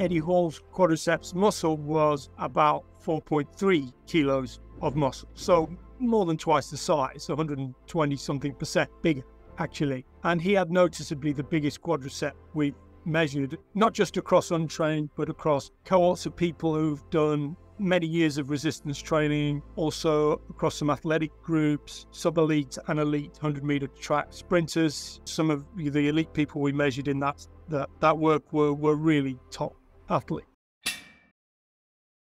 Eddie Hall's quadriceps muscle was about 4.3 kilos of muscle. So more than twice the size, 120 something percent bigger, actually. And he had noticeably the biggest quadricep we've measured, not just across untrained, but across cohorts of people who've done many years of resistance training, also across some athletic groups, sub elite and elite 100 meter track sprinters. Some of the elite people we measured in that that, that work were, were really top athletes.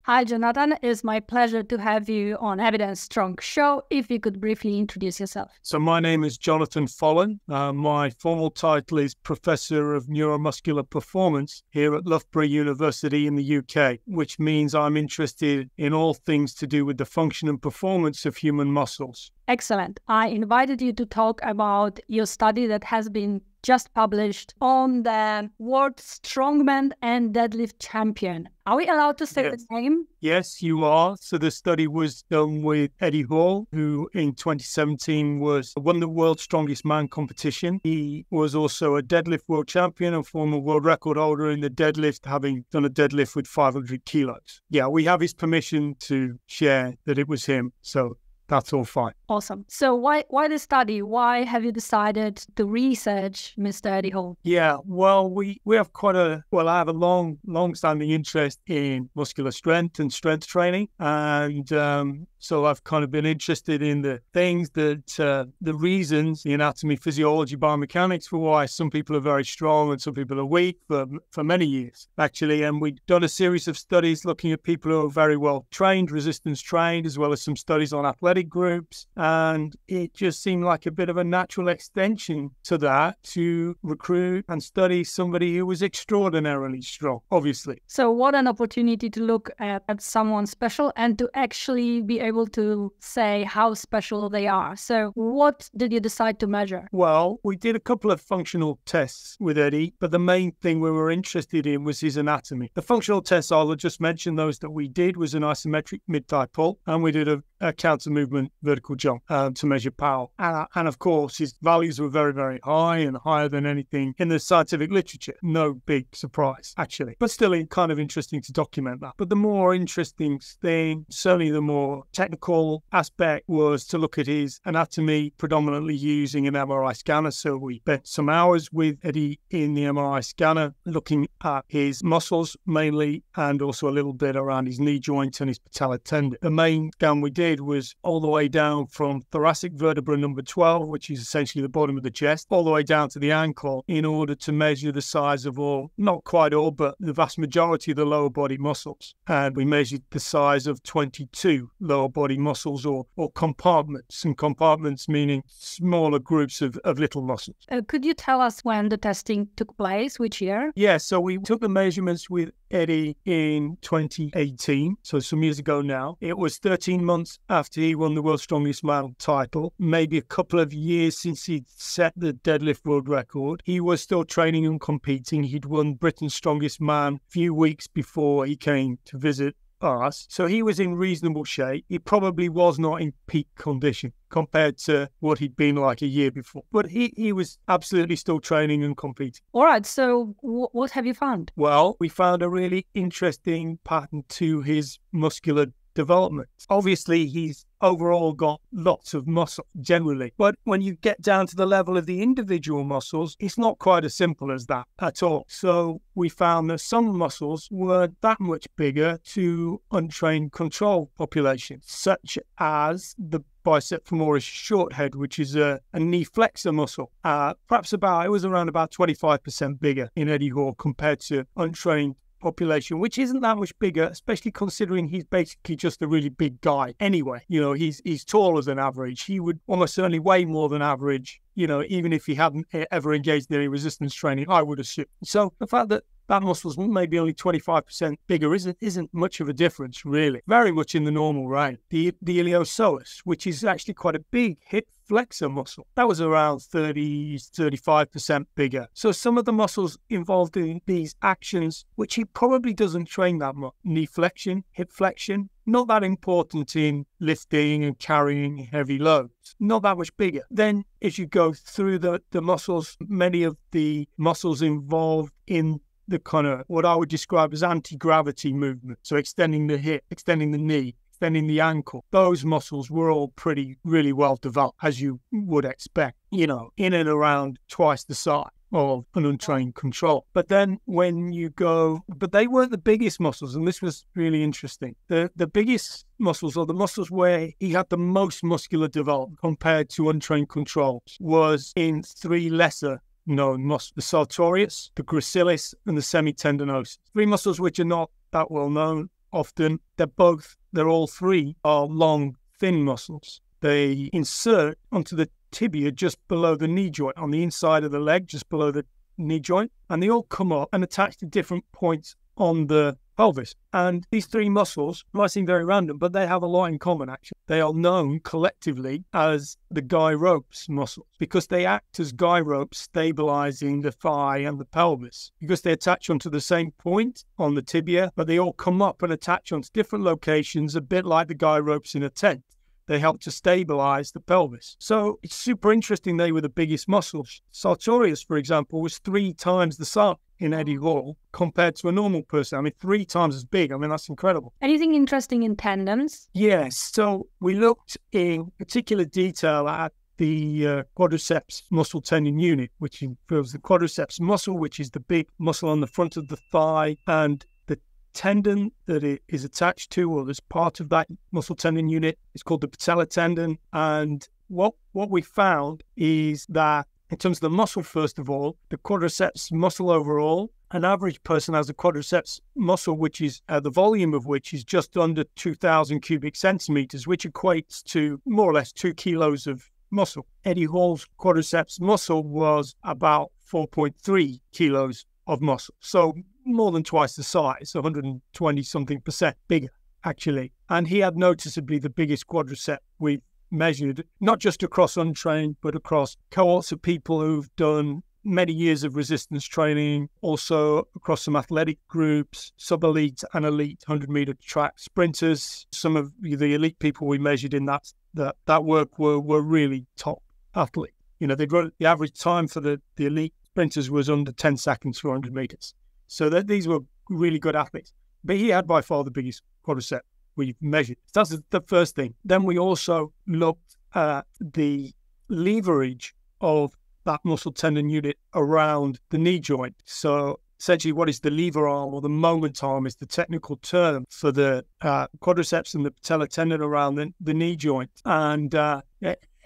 Hi, Jonathan. It's my pleasure to have you on Evidence Strong Show. If you could briefly introduce yourself. So, my name is Jonathan Folland. Uh, my formal title is Professor of Neuromuscular Performance here at Loughborough University in the UK, which means I'm interested in all things to do with the function and performance of human muscles. Excellent. I invited you to talk about your study that has been just published on the world strongman and deadlift champion. Are we allowed to say yes. the name? Yes, you are. So the study was done with Eddie Hall, who in 2017 was won the world's strongest man competition. He was also a deadlift world champion and former world record holder in the deadlift, having done a deadlift with 500 kilos. Yeah, we have his permission to share that it was him. So that's all fine. Awesome. So why why the study? Why have you decided to research Mr. Eddie Hall? Yeah, well, we we have quite a well, I have a long long standing interest in muscular strength and strength training, and um, so I've kind of been interested in the things that uh, the reasons, the anatomy, physiology, biomechanics for why some people are very strong and some people are weak for for many years actually, and we've done a series of studies looking at people who are very well trained, resistance trained, as well as some studies on athletic groups and it just seemed like a bit of a natural extension to that to recruit and study somebody who was extraordinarily strong, obviously. So, what an opportunity to look at, at someone special and to actually be able to say how special they are. So, what did you decide to measure? Well, we did a couple of functional tests with Eddie, but the main thing we were interested in was his anatomy. The functional tests, I'll just mention those that we did, was an isometric mid thigh pull, and we did a, a counter movement vertical um, to measure power. And, uh, and of course, his values were very, very high and higher than anything in the scientific literature. No big surprise, actually. But still, kind of interesting to document that. But the more interesting thing, certainly the more technical aspect, was to look at his anatomy, predominantly using an MRI scanner. So we spent some hours with Eddie in the MRI scanner, looking at his muscles mainly, and also a little bit around his knee joint and his patellar tendon. The main scan we did was all the way down from thoracic vertebra number 12, which is essentially the bottom of the chest, all the way down to the ankle in order to measure the size of all, not quite all, but the vast majority of the lower body muscles. And we measured the size of 22 lower body muscles or, or compartments, and compartments meaning smaller groups of, of little muscles. Uh, could you tell us when the testing took place, which year? Yeah, so we took the measurements with Eddie in 2018, so some years ago now. It was 13 months after he won the world's strongest man title, maybe a couple of years since he'd set the deadlift world record. He was still training and competing. He'd won Britain's strongest man a few weeks before he came to visit us. So he was in reasonable shape. He probably was not in peak condition compared to what he'd been like a year before. But he, he was absolutely still training and competing. All right. So w- what have you found? Well, we found a really interesting pattern to his muscular development. Obviously, he's overall got lots of muscle generally. But when you get down to the level of the individual muscles, it's not quite as simple as that at all. So we found that some muscles were that much bigger to untrained control populations, such as the bicep femoris short head, which is a, a knee flexor muscle. Uh, perhaps about, it was around about 25% bigger in Eddie Hall compared to untrained population, which isn't that much bigger, especially considering he's basically just a really big guy anyway. You know, he's he's taller than average. He would almost certainly weigh more than average. You know, even if he hadn't ever engaged in any resistance training, I would assume. So the fact that that muscle's maybe only 25% bigger isn't isn't much of a difference really. Very much in the normal range. The the iliopsoas which is actually quite a big hip flexor muscle that was around 30 35% bigger. So some of the muscles involved in these actions which he probably doesn't train that much knee flexion hip flexion not that important in lifting and carrying heavy loads, not that much bigger. Then, as you go through the, the muscles, many of the muscles involved in the kind of what I would describe as anti gravity movement. So extending the hip, extending the knee, extending the ankle. Those muscles were all pretty, really well developed, as you would expect, you know, in and around twice the size of an untrained control. But then when you go, but they weren't the biggest muscles, and this was really interesting. The the biggest muscles, or the muscles where he had the most muscular development compared to untrained controls, was in three lesser known muscles: the sartorius, the gracilis, and the semitendinosus. Three muscles which are not that well known. Often they're both, they're all three are long, thin muscles. They insert onto the tibia just below the knee joint, on the inside of the leg, just below the knee joint. And they all come up and attach to different points on the pelvis. And these three muscles might seem very random, but they have a lot in common actually. They are known collectively as the guy ropes muscles because they act as guy ropes stabilizing the thigh and the pelvis because they attach onto the same point on the tibia, but they all come up and attach onto different locations, a bit like the guy ropes in a tent. They help to stabilize the pelvis. So it's super interesting. They were the biggest muscles. Sartorius, for example, was three times the size in Eddie Hall compared to a normal person. I mean, three times as big. I mean, that's incredible. Anything interesting in tendons? Yes. So we looked in particular detail at the uh, quadriceps muscle tendon unit, which involves the quadriceps muscle, which is the big muscle on the front of the thigh, and the tendon that it is attached to, or as part of that muscle tendon unit, is called the patella tendon. And what what we found is that in terms of the muscle, first of all, the quadriceps muscle overall, an average person has a quadriceps muscle, which is uh, the volume of which is just under 2,000 cubic centimeters, which equates to more or less two kilos of muscle. Eddie Hall's quadriceps muscle was about 4.3 kilos of muscle. So more than twice the size, 120 something percent bigger, actually. And he had noticeably the biggest quadricep we've measured, not just across untrained, but across cohorts of people who've done many years of resistance training, also across some athletic groups, sub elite and elite 100 meter track sprinters. Some of the elite people we measured in that that, that work were, were really top athletes. You know, they'd run the average time for the, the elite sprinters was under 10 seconds for 100 meters. So that these were really good athletes. But he had by far the biggest quadricep we've measured. That's the first thing. Then we also looked at the leverage of that muscle tendon unit around the knee joint. So essentially, what is the lever arm or the moment arm is the technical term for the uh, quadriceps and the patella tendon around the, the knee joint. And uh,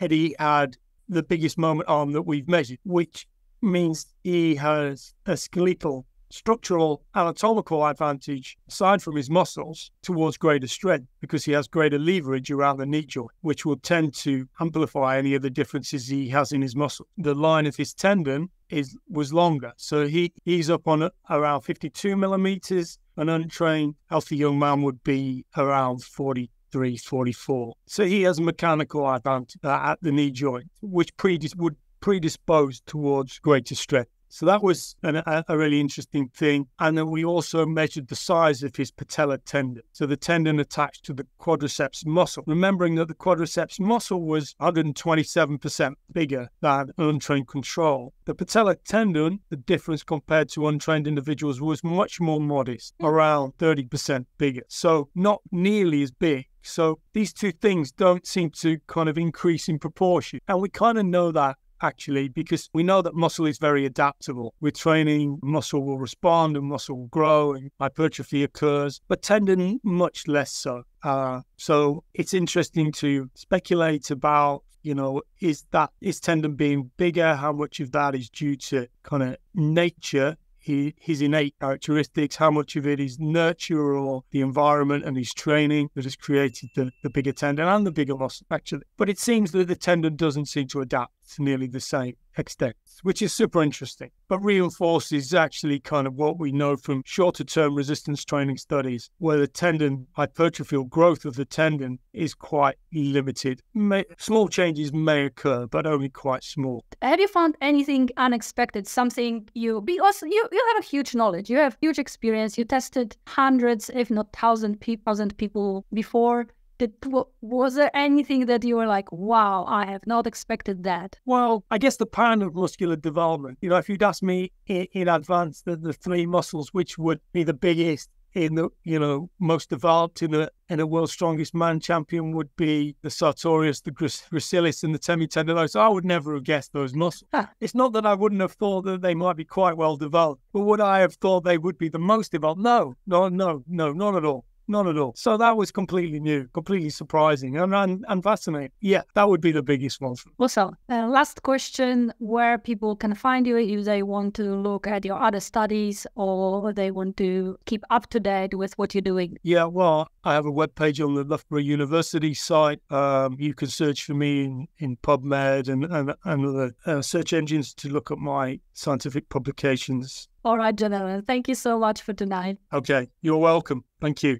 Eddie had the biggest moment arm that we've measured, which means he has a skeletal structural anatomical advantage aside from his muscles towards greater strength because he has greater leverage around the knee joint, which will tend to amplify any of the differences he has in his muscle. The line of his tendon is was longer, so he he's up on around 52 millimeters. An untrained healthy young man would be around 43, 44. So he has a mechanical advantage uh, at the knee joint, which predis- would predispose towards greater strength. So that was an, a, really interesting thing. And then we also measured the size of his patella tendon. So the tendon attached to the quadriceps muscle, remembering that the quadriceps muscle was 127% bigger than untrained control. The patella tendon, the difference compared to untrained individuals was much more modest, around 30% bigger. So not nearly as big so these two things don't seem to kind of increase in proportion. And we kind of know that actually, because we know that muscle is very adaptable. With training, muscle will respond and muscle will grow and hypertrophy occurs, but tendon much less so. Uh, so it's interesting to speculate about you know, is that is tendon being bigger? How much of that is due to kind of nature his innate characteristics, how much of it is nurture or the environment and his training that has created the, the bigger tendon and the bigger muscle, actually. But it seems that the tendon doesn't seem to adapt to nearly the same extent, which is super interesting, but reinforces actually kind of what we know from shorter term resistance training studies, where the tendon hypertrophy or growth of the tendon is quite limited. May, small changes may occur, but only quite small. Have you found anything unexpected? Something you because you, you have a huge knowledge, you have huge experience, you tested hundreds, if not thousand, thousand people before Did, was there anything that you were like, wow, I have not expected that? Well, I guess the pattern of muscular development. You know, if you'd asked me in, in advance the, the three muscles which would be the biggest in the you know most developed in a in a world's strongest man champion would be the sartorius, the gracilis, and the semitendinosus. I would never have guessed those muscles. Huh. It's not that I wouldn't have thought that they might be quite well developed, but would I have thought they would be the most developed? No, no, no, no, not at all. Not at all. So that was completely new, completely surprising and, and, and fascinating. Yeah, that would be the biggest one. Awesome. Uh, last question where people can find you if they want to look at your other studies or they want to keep up to date with what you're doing. Yeah, well, I have a web page on the Loughborough University site. Um, you can search for me in, in PubMed and, and, and other uh, search engines to look at my scientific publications. All right, gentlemen. Thank you so much for tonight. Okay. You're welcome. Thank you.